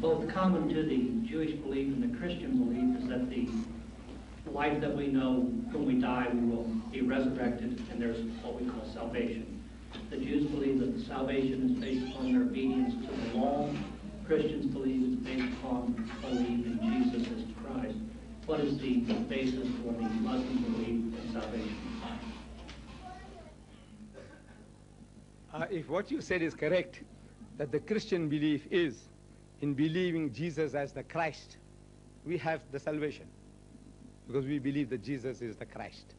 both common to the Jewish belief and the Christian belief is that the life that we know when we die, we will be resurrected, and there's what we call salvation. The Jews believe that the salvation is based upon their obedience to the law. Christians believe it's based upon belief in Jesus as Christ. What is the basis for the Muslim belief in salvation? Uh, if what you said is correct, that the Christian belief is in believing Jesus as the Christ, we have the salvation. Because we believe that Jesus is the Christ.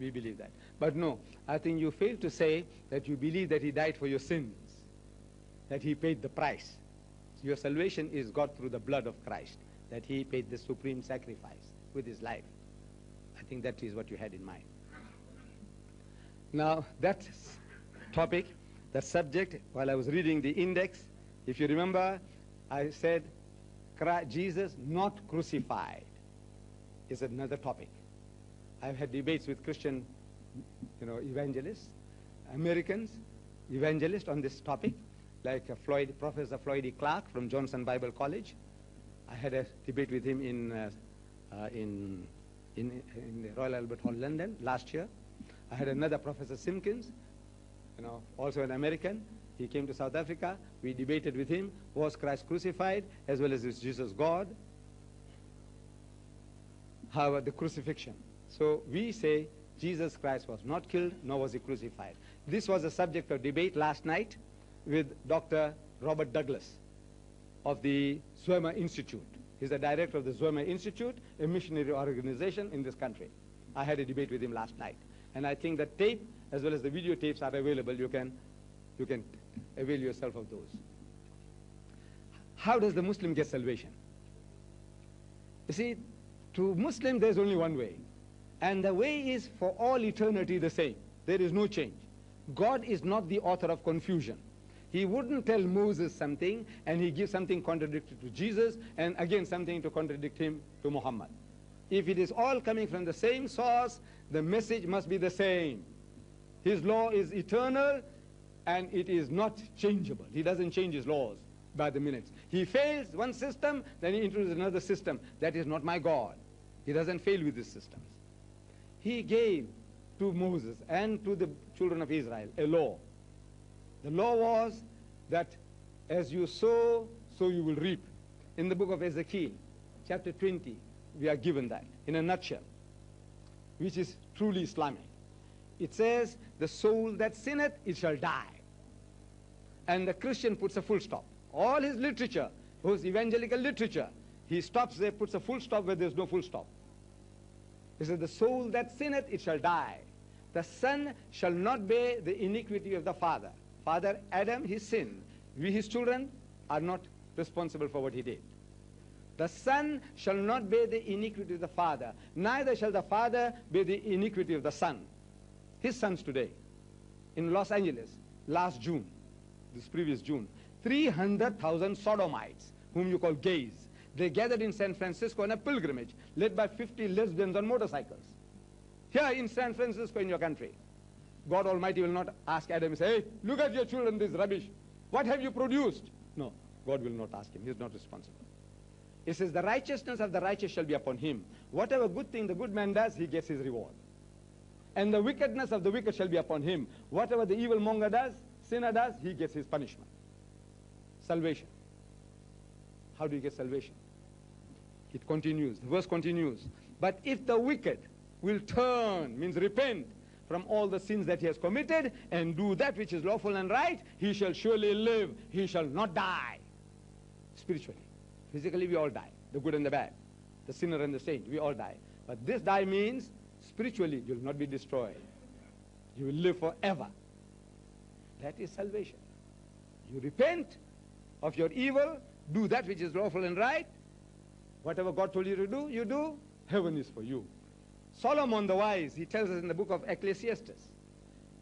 We believe that. But no, I think you fail to say that you believe that he died for your sins, that he paid the price. Your salvation is got through the blood of Christ, that he paid the supreme sacrifice with his life. I think that is what you had in mind. Now, that topic, that subject, while I was reading the index, if you remember, I said Jesus not crucified is another topic. I've had debates with Christian, you know, evangelists, Americans, evangelists on this topic, like Floyd, Professor Floyd E. Clark from Johnson Bible College. I had a debate with him in, uh, uh, in, in, in the Royal Albert Hall, London, last year. I had another Professor Simpkins, you know, also an American. He came to South Africa. We debated with him. Was Christ crucified as well as is Jesus God? However, the crucifixion. So we say Jesus Christ was not killed, nor was he crucified. This was a subject of debate last night with Dr. Robert Douglas of the Zwemer Institute. He's the director of the Zwemer Institute, a missionary organization in this country. I had a debate with him last night. And I think the tape as well as the videotapes are available. You can, you can avail yourself of those. How does the Muslim get salvation? You see, to Muslim there's only one way. And the way is for all eternity the same. There is no change. God is not the author of confusion. He wouldn't tell Moses something and he gives something contradictory to Jesus and again something to contradict him to Muhammad. If it is all coming from the same source, the message must be the same. His law is eternal and it is not changeable. He doesn't change his laws by the minutes. He fails one system, then he introduces another system. That is not my God. He doesn't fail with these systems. He gave to Moses and to the children of Israel a law. The law was that as you sow, so you will reap. In the book of Ezekiel, chapter 20, we are given that in a nutshell, which is truly Islamic. It says, the soul that sinneth, it shall die. And the Christian puts a full stop. All his literature, his evangelical literature, he stops there, puts a full stop where there's no full stop. He says, the soul that sinneth, it shall die. The son shall not bear the iniquity of the father. Father Adam, he sinned. We, his children, are not responsible for what he did. The son shall not bear the iniquity of the father, neither shall the father bear the iniquity of the son. His sons today, in Los Angeles, last June, this previous June, 300,000 sodomites, whom you call gays, they gathered in San Francisco on a pilgrimage led by 50 lesbians on motorcycles. Here in San Francisco in your country. God Almighty will not ask Adam say, hey, look at your children, this rubbish. What have you produced? No, God will not ask him. He is not responsible. He says, the righteousness of the righteous shall be upon him. Whatever good thing the good man does, he gets his reward. And the wickedness of the wicked shall be upon him. Whatever the evil monger does, sinner does, he gets his punishment. Salvation. How do you get salvation? It continues. The verse continues. But if the wicked will turn, means repent, from all the sins that he has committed and do that which is lawful and right, he shall surely live. He shall not die. Spiritually. Physically, we all die. The good and the bad. The sinner and the saint. We all die. But this die means spiritually you will not be destroyed. You will live forever. That is salvation. You repent of your evil, do that which is lawful and right. Whatever God told you to do, you do. Heaven is for you. Solomon the wise, he tells us in the book of Ecclesiastes,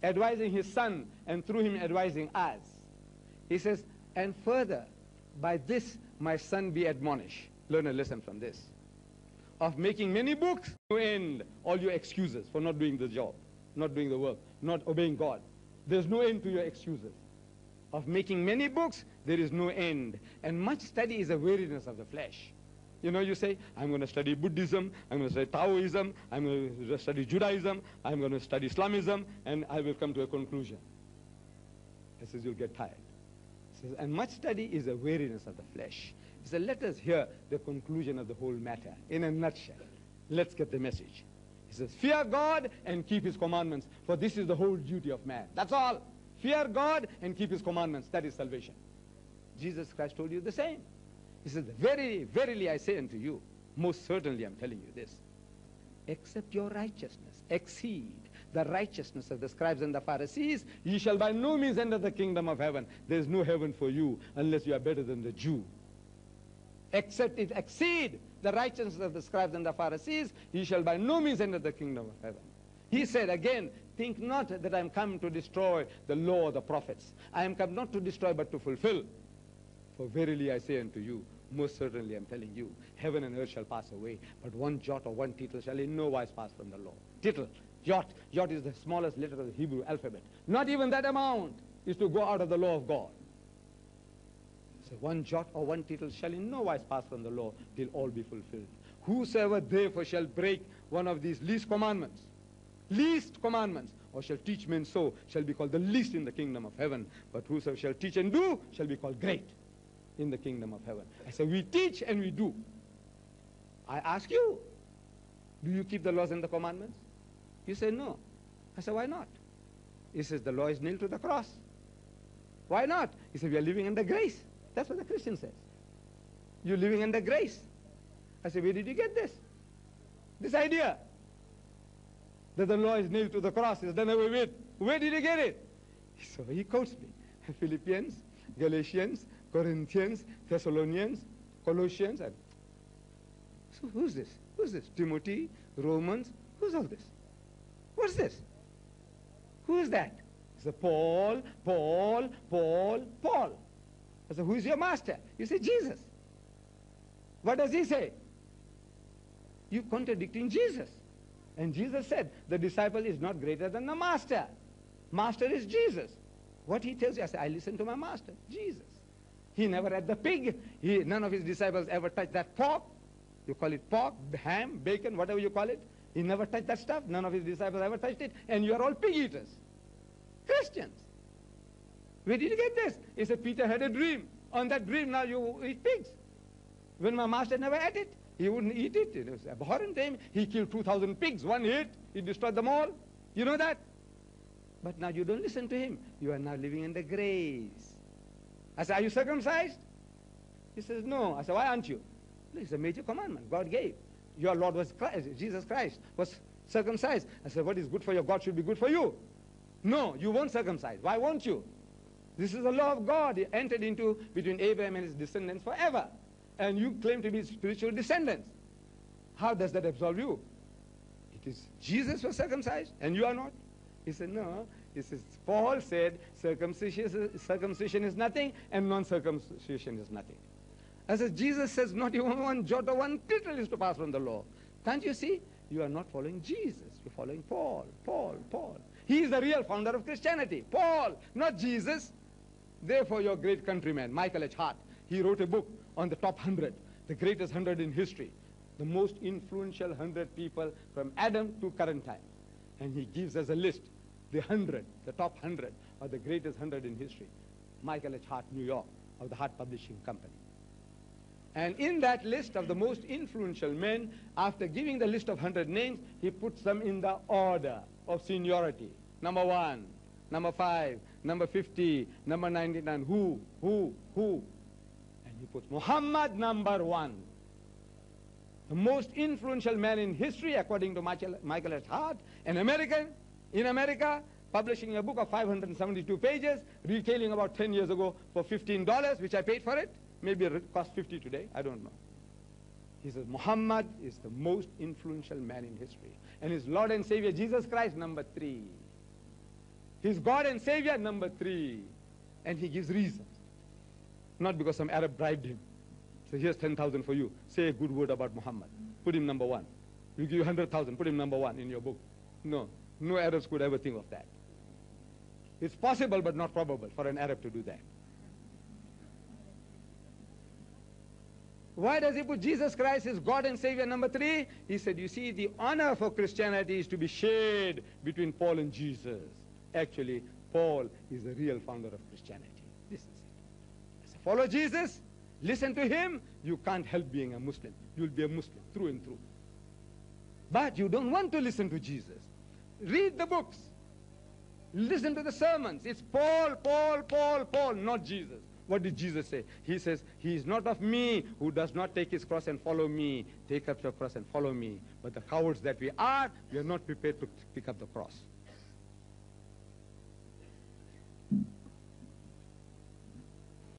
advising his son and through him advising us. He says, and further, by this my son be admonished. Learn a lesson from this. Of making many books to end all your excuses for not doing the job, not doing the work, not obeying God. There's no end to your excuses. of making many books, there is no end. And much study is a weariness of the flesh. You know, you say, I'm going to study Buddhism, I'm going to study Taoism, I'm going to study Judaism, I'm going to study Islamism, and I will come to a conclusion. He says, you'll get tired. He says, and much study is a weariness of the flesh. He said, let us hear the conclusion of the whole matter in a nutshell. Let's get the message. He says, fear God and keep his commandments, for this is the whole duty of man. That's all. Fear God and keep his commandments. That is salvation. Jesus Christ told you the same. He says, Verily, verily I say unto you, most certainly I'm telling you this, except your righteousness exceed the righteousness of the scribes and the Pharisees, ye shall by no means enter the kingdom of heaven. There is no heaven for you unless you are better than the Jew. Except it exceed the righteousness of the scribes and the Pharisees, ye shall by no means enter the kingdom of heaven. He said again, think not that I am come to destroy the law of the prophets. I am come not to destroy but to fulfill. For verily I say unto you, most certainly I am telling you, heaven and earth shall pass away, but one jot or one tittle shall in no wise pass from the law. Tittle, jot, jot is the smallest letter of the Hebrew alphabet. Not even that amount is to go out of the law of God. One jot or one tittle shall in no wise pass from the law till all be fulfilled. Whosoever therefore shall break one of these least commandments, least commandments, or shall teach men so, shall be called the least in the kingdom of heaven. But whosoever shall teach and do, shall be called great in the kingdom of heaven. I say, we teach and we do. I ask you, do you keep the laws and the commandments? You say, no. I say, why not? He says, the law is nailed to the cross. Why not? He said, we are living under grace. That's what the Christian says. You're living under grace. I say, where did you get this? This idea that the law is nailed to the cross is done away with. Where did you get it? So he quotes me. Philippians, Galatians, Corinthians, Thessalonians, Colossians. And so who's this? Who's this? Timothy, Romans. Who's all this? What's this? Who is that? It's a Paul, Paul, Paul, Paul. I said, who is your master? You say, Jesus. What does he say? You contradicting Jesus. And Jesus said, the disciple is not greater than the master. Master is Jesus. What he tells you, I say, I listen to my master, Jesus. He never had the pig. He, none of his disciples ever touched that pork. You call it pork, ham, bacon, whatever you call it. He never touched that stuff. None of his disciples ever touched it. And you are all pig eaters. Christians. Where did you get this? He said, Peter had a dream. On that dream, now you eat pigs. When my master never ate it, he wouldn't eat it. It was abhorrent to him. He killed 2,000 pigs. One hit, he destroyed them all. You know that? But now you don't listen to him. You are now living in the grace. I said, are you circumcised? He says, no. I said, why aren't you? It's a major commandment God gave. Your Lord was Christ, Jesus Christ, was circumcised. I said, what is good for your God should be good for you. No, you won't circumcise. Why won't you? This is the law of God he entered into between Abraham and his descendants forever. And you claim to be spiritual descendants. How does that absolve you? It is Jesus was circumcised and you are not. He said, no. He says, Paul said circumcision, circumcision is nothing and non-circumcision is nothing. I said, Jesus says not even one jot or one tittle is to pass from the law. Can't you see? You are not following Jesus. You're following Paul, Paul, Paul. He is the real founder of Christianity. Paul, not Jesus. Therefore, your great countryman, Michael H. Hart, he wrote a book on the top 100, the greatest 100 in history, the most influential 100 people from Adam to current time. And he gives us a list, the 100, the top 100, or the greatest 100 in history. Michael H. Hart, New York, of the Hart Publishing Company. And in that list of the most influential men, after giving the list of 100 names, he puts them in the order of seniority. Number one, number five, number 50, number 99, who, who, who. And he puts Muhammad number one. The most influential man in history, according to Michael, Michael H. Hart, an American in America, publishing a book of 572 pages, retailing about 10 years ago for $15, which I paid for it. Maybe it cost 50 today, I don't know. He says, Muhammad is the most influential man in history. And his Lord and Savior, Jesus Christ, number three. His God and Savior, number three. And he gives reasons. Not because some Arab bribed him. So here's 10,000 for you. Say a good word about Muhammad. Put him number one. We give you 100,000. Put him number one in your book. No. No Arabs could ever think of that. It's possible but not probable for an Arab to do that. Why does he put Jesus Christ as God and Savior number three? He said, you see, the honor for Christianity is to be shared between Paul and Jesus. Actually, Paul is the real founder of Christianity. This is it. A follow Jesus, listen to him, you can't help being a Muslim. You'll be a Muslim through and through. But you don't want to listen to Jesus. Read the books. Listen to the sermons. It's Paul, Paul, Paul, Paul, not Jesus. What did Jesus say? He says, He is not of me who does not take his cross and follow me. Take up your cross and follow me. But the cowards that we are, we are not prepared to pick up the cross.